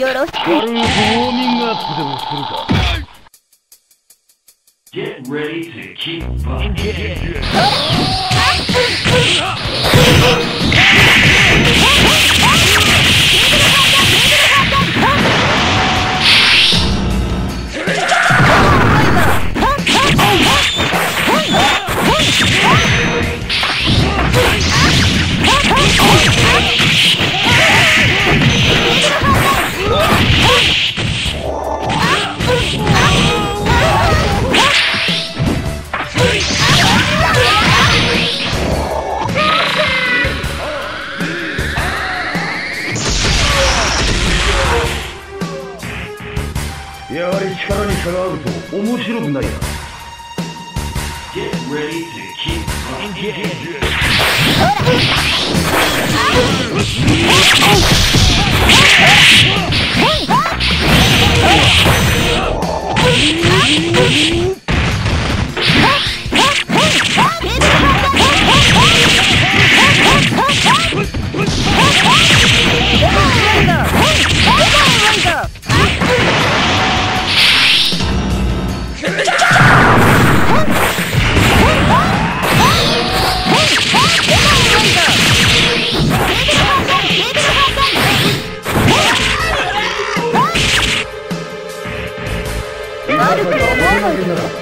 よろしく軽くウォーミングアップでもするか Get ready to keep bucking. やはり力に差があると面白くないな Hey! 悪く思わないでく。